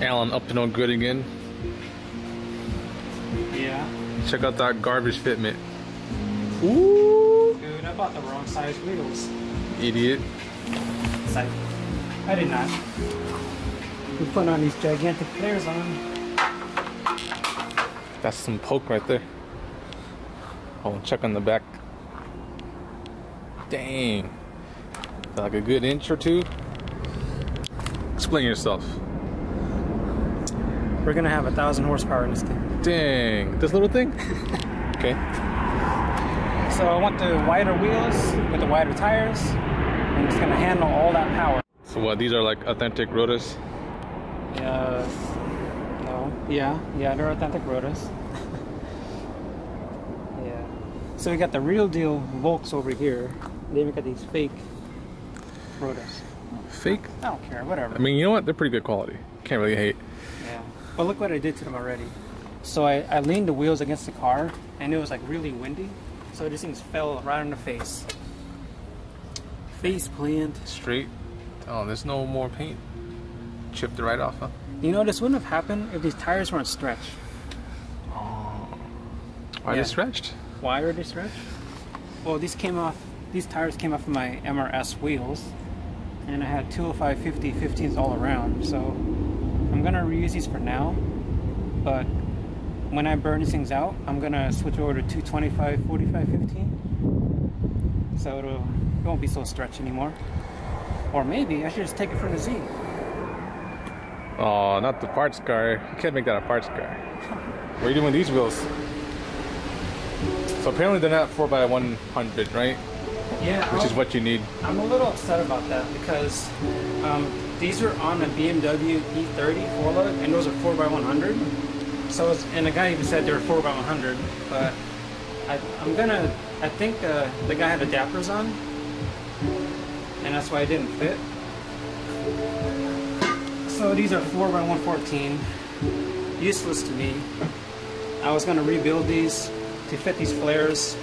Alan up to no good again. Yeah. Check out that garbage fitment. Ooh. Dude, I bought the wrong size wheels. Idiot. It's I did not. We put on these gigantic flares on. That's some poke right there. Oh, check on the back. Dang. Like a good inch or two. Explain yourself. We're gonna have a thousand horsepower in this thing. Dang. This little thing? okay. So I want the wider wheels with the wider tires, and it's gonna handle all that power. So what, these are like authentic Rotas? Uh, no. Yeah, yeah, they're authentic Rotas. yeah. So we got the real deal Volks over here. Then we got these fake Rotas. Fake? I don't care, whatever. I mean, you know what? They're pretty good quality. Can't really hate. Yeah. But look what I did to them already. So I, I leaned the wheels against the car and it was like really windy. So these things fell right in the face. Face plant. Straight. Oh, there's no more paint. Chipped it right off, huh? You know, this wouldn't have happened if these tires weren't stretched. Oh. Why are they stretched? Why are they stretched? Well, these came off, these tires came off of my MRS wheels. And I had 205, 50, 15s all around. So gonna reuse these for now. But when I burn these things out, I'm gonna switch over to 225, 45, 15. So it'll, it won't be so stretched anymore. Or maybe I should just take it from the Z. Oh, not the parts car. You can't make that a parts car. What are you doing with these wheels? So apparently they're not 4x100, right? Yeah. Which is what you need. I'm a little upset about that because um, these are on a BMW E30 four lug, and those are 4x100. So, it's, and the guy even said they were 4x100, but I, I'm gonna, I think uh, the guy had adapters on, and that's why it didn't fit. So these are 4x114, useless to me. I was gonna rebuild these to fit these flares,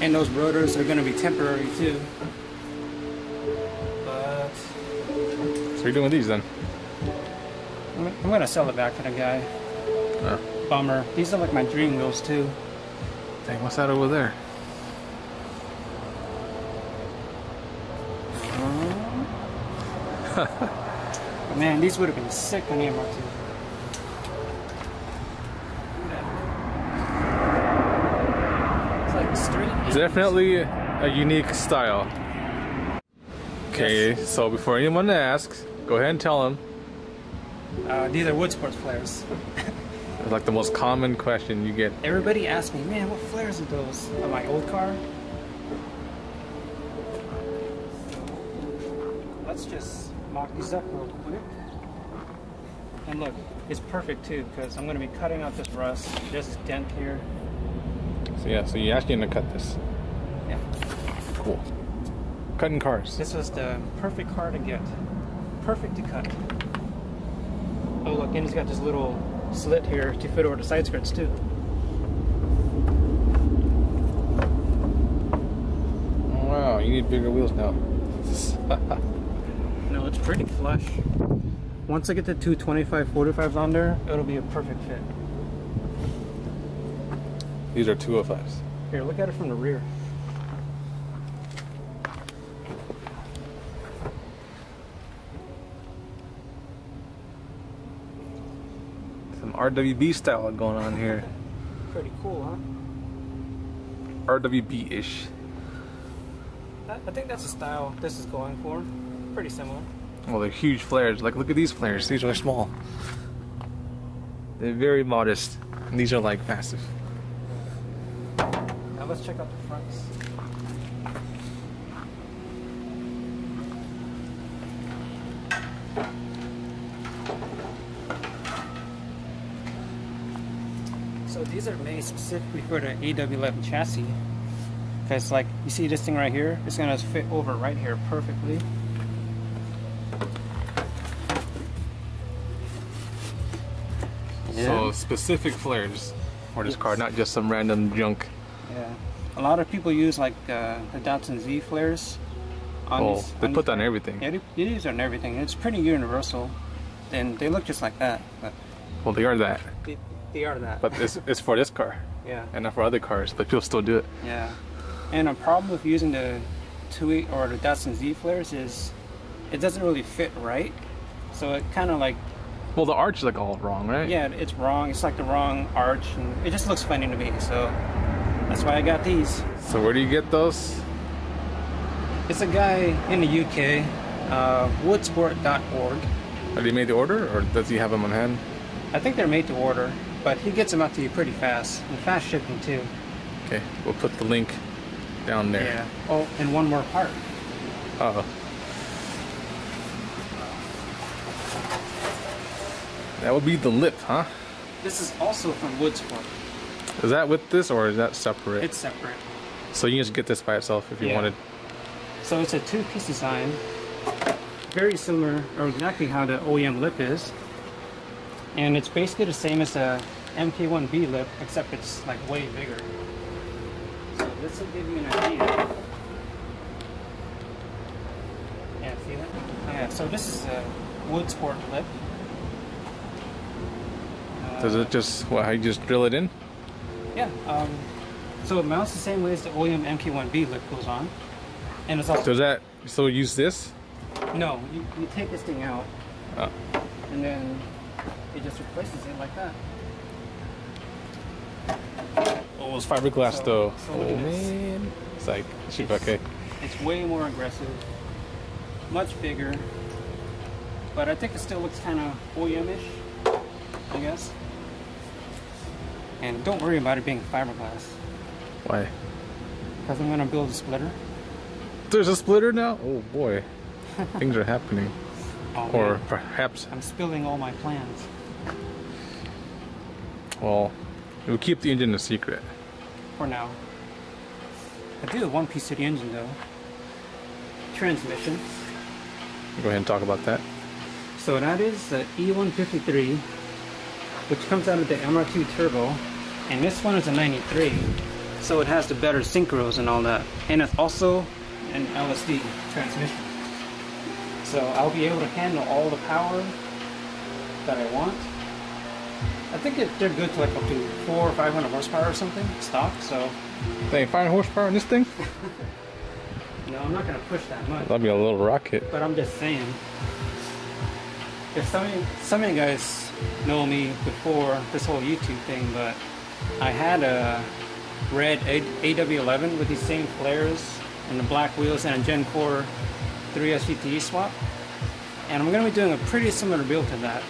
and those rotors are gonna be temporary too. What are doing these then? I'm gonna sell it back to the guy. Oh. Bummer. These are like my dream wheels too. Dang, what's that over there? Man, these would have been sick on the MR2. It's like. It's definitely a unique style. Okay, so before anyone asks, go ahead and tell them. Uh, these are wood sports flares. It's like the most common question you get. Everybody asks me, man, what flares are those on my old car? Let's just mock these up real quick. And look, it's perfect too because I'm going to be cutting out this rust. This dent here. So yeah, so you're actually gonna cut this. Yeah. Cool. Cutting cars. This was the perfect car to get. Perfect to cut. Oh look, and it's got this little slit here to fit over the side skirts too. Wow, you need bigger wheels now. No, it's pretty flush. Once I get the two 25 45s on there, it'll be a perfect fit. These are 205s. Here, look at it from the rear. RWB style going on here. Pretty cool, huh? RWB-ish. I, think that's the style this is going for. Pretty similar. Well, they're huge flares. Like, look at these flares. These are small. They're very modest. And these are like massive. Now let's check out the fronts. These are made specifically for the AW11 chassis. Because like, you see this thing right here? It's gonna fit over right here perfectly. So specific flares for this car, not just some random junk. Yeah. A lot of people use like uh, the Datsun Z flares. On Oh, these- they on put these on everything. Yeah, they, they use on everything. It's pretty universal. and they look just like that, but Well, they are that, they, they are that. but it's, it's for this car yeah, and not for other cars, but people still do it. yeah. And a problem with using the TUI or the Datsun Z flares is it doesn't really fit right. So it kind of like Well, the arch is like all wrong, right? yeah, it's wrong. It's like the wrong arch, and it just looks funny to me. So that's why I got these. So where do you get those? It's a guy in the UK, uh, woodsport.org. Have you made the order, or does he have them on hand? I think they're made to order, but he gets them out to you pretty fast and fast shipping too. Okay, we'll put the link down there. Yeah. Oh, and one more part. Uh oh. That would be the lip, huh? This is also from Woodsport. Is that with this, or is that separate? It's separate. so you can just get this by itself if you Yeah. wanted. So it's a two-piece design, very similar, or exactly how the OEM lip is, and it's basically the same as a MK1B lip, except it's like way bigger. So this will give you an idea. Yeah, see that? Yeah. So this is a Woodsport lip. Uh, Does it just, what, how you just drill it in? Yeah. Um, so it mounts the same way as the OEM MK1B lip goes on, and it's also Does that still use this? No, you, you take this thing out, Oh. and then it just replaces it like that. Oh, it's fiberglass So- though. so oh man. It's like, it should be It's- okay. It's way more aggressive, much bigger, but I think it still looks kind of OEM-ish, I guess. And don't worry about it being fiberglass, Why? because I'm gonna build a splitter. There's a splitter now? Oh boy. Things are happening. Oh, Or man. perhaps, I'm spilling all my plans well, we'll keep the engine a secret. for now. I do have one piece to the engine though. Transmission. Go ahead and talk about that. So that is the E153, which comes out of the MR2 Turbo, and this one is a 93. So it has the better synchros and all that, and it's also an LSD transmission. So I'll be able to handle all the power that I want. I think it, they're good to like up to four or 500 horsepower or something stock. So Dang, 500 horsepower in this thing? no, I'm not gonna push that much. That'd be a little rocket. But I'm just saying. If some of you, some of you guys know me before this whole YouTube thing, but I had a red A- AW11 with these same flares and the black wheels and a Gen 4 3 SGTE swap. And I'm going to be doing a pretty similar build to that.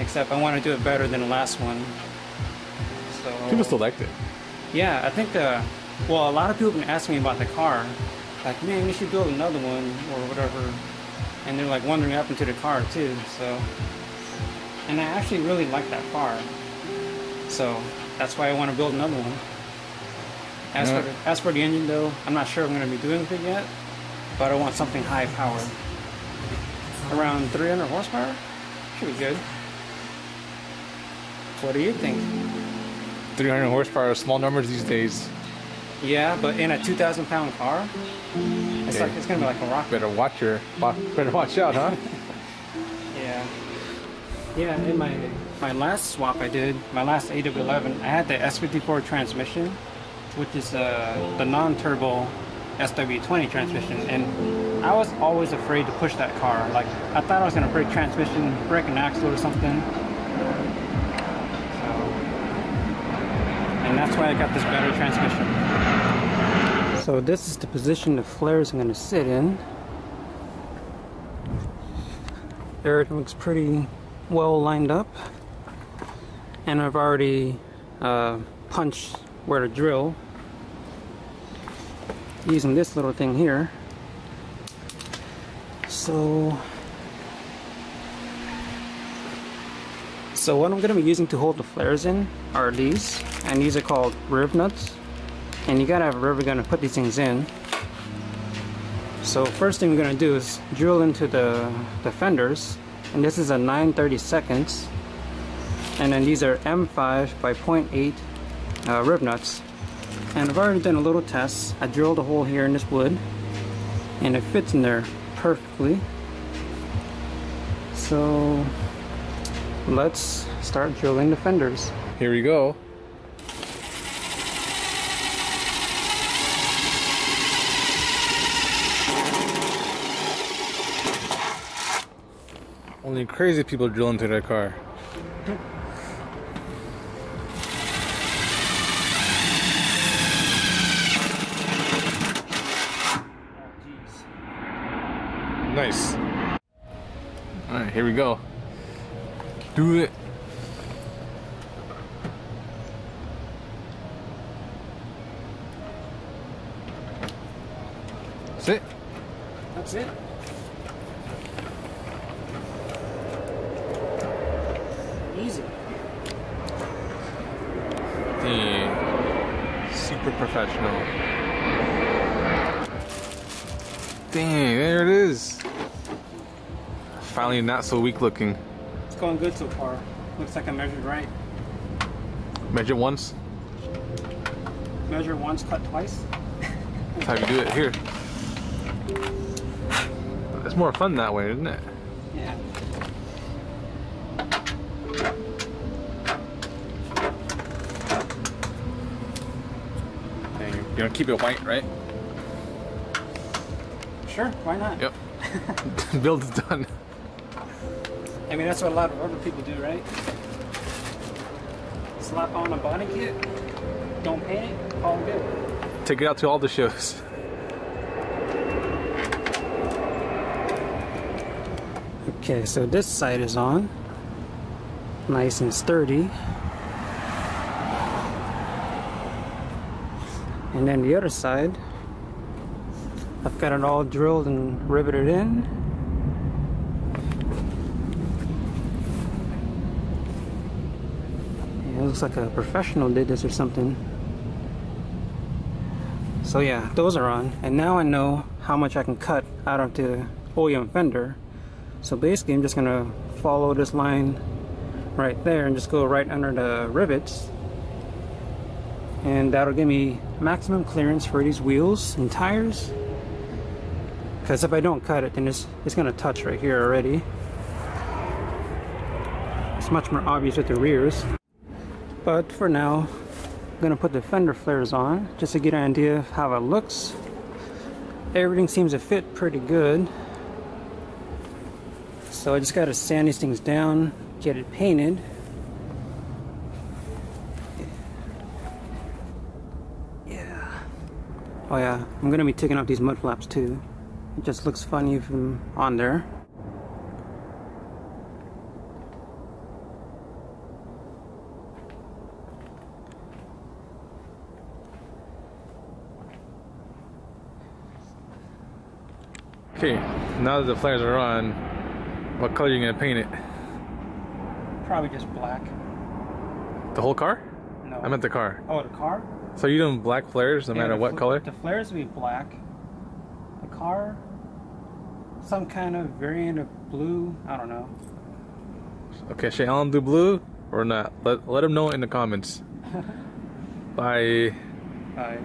Except I want to do it better than the last one. So People still liked it. yeah, I think the well, a lot of people have been asking me about the car, like, man, you should build another one or whatever, and they're like wondering what happened to the car too. So, and I actually really like that car, so that's why I want to build another one. As Yeah. for the, as for the engine though, I'm not sure I'm going to be doing it yet, but I want something high powered, around 300 horsepower, should be good. What do you think? 300 horsepower, small numbers these days. Yeah, but in a 2,000 pound car, it's, Okay. like, it's gonna be like a rock. Better watch your, better watch out, huh? Yeah. Yeah, in my my last swap I did, my last AW11, I had the S54 transmission, which is uh, the non-turbo SW20 transmission, and I was always afraid to push that car. Like I thought I was gonna break transmission, break an axle or something. So, and that's why I got this better transmission. So this is the position the flares are gonna sit in. There it looks pretty well lined up. And I've already uh, punched where to drill using this little thing here. So, so what I'm going to be using to hold the flares in are these, and these are called riv nuts. And you gotta have a rivet gun to put these things in. So first thing we're gonna do is drill into the, the fenders, and this is a 930 seconds. And then these are M5 by 0.8 uh, riv nuts. And I've already done a little test. I drilled a hole here in this wood, and it fits in there perfectly. so let's start drilling the fenders. Here we go. Only crazy people drill into their car. Nice. Alright, here we go. Do it. That's it. That's it. Easy. Dang. Super professional. Dang, there it is. Finally not so weak looking. It's going good so far. Looks like I measured right. Measure once. Measure once, cut twice. That's how you do it here. It's more fun that way, isn't it? Yeah. You're gonna keep it white, right? Sure, why not? Yep. Build is done. I mean, that's what a lot of other people do, right? Slap on a body kit, don't paint it, all good. Take it out to all the shows. Okay, so this side is on. Nice and sturdy. And then the other side, I've got it all drilled and riveted in. Yeah, it looks like a professional did this or something. So yeah, those are on. And now I know how much I can cut out of the OEM fender. So basically I'm just gonna follow this line right there and just go right under the rivets. And that'll give me maximum clearance for these wheels and tires. Because if I don't cut it, then it's, it's gonna touch right here already. It's much more obvious with the rears. But for now, I'm gonna put the fender flares on just to get an idea of how it looks. Everything seems to fit pretty good. So I just gotta sand these things down, get it painted. Yeah. Oh yeah, I'm gonna be taking off these mud flaps too. It just looks funny from on there. Okay, now that the flares are on, what color are you gonna paint it? Probably just black. The whole car? No. I meant the car. Oh, the car? So you doing black flares no Yeah, matter what color? The flares will be black. The car, some kind of variant of blue. I don't know. Okay, should Alan do blue or not? Let let him know in the comments. Bye. Bye.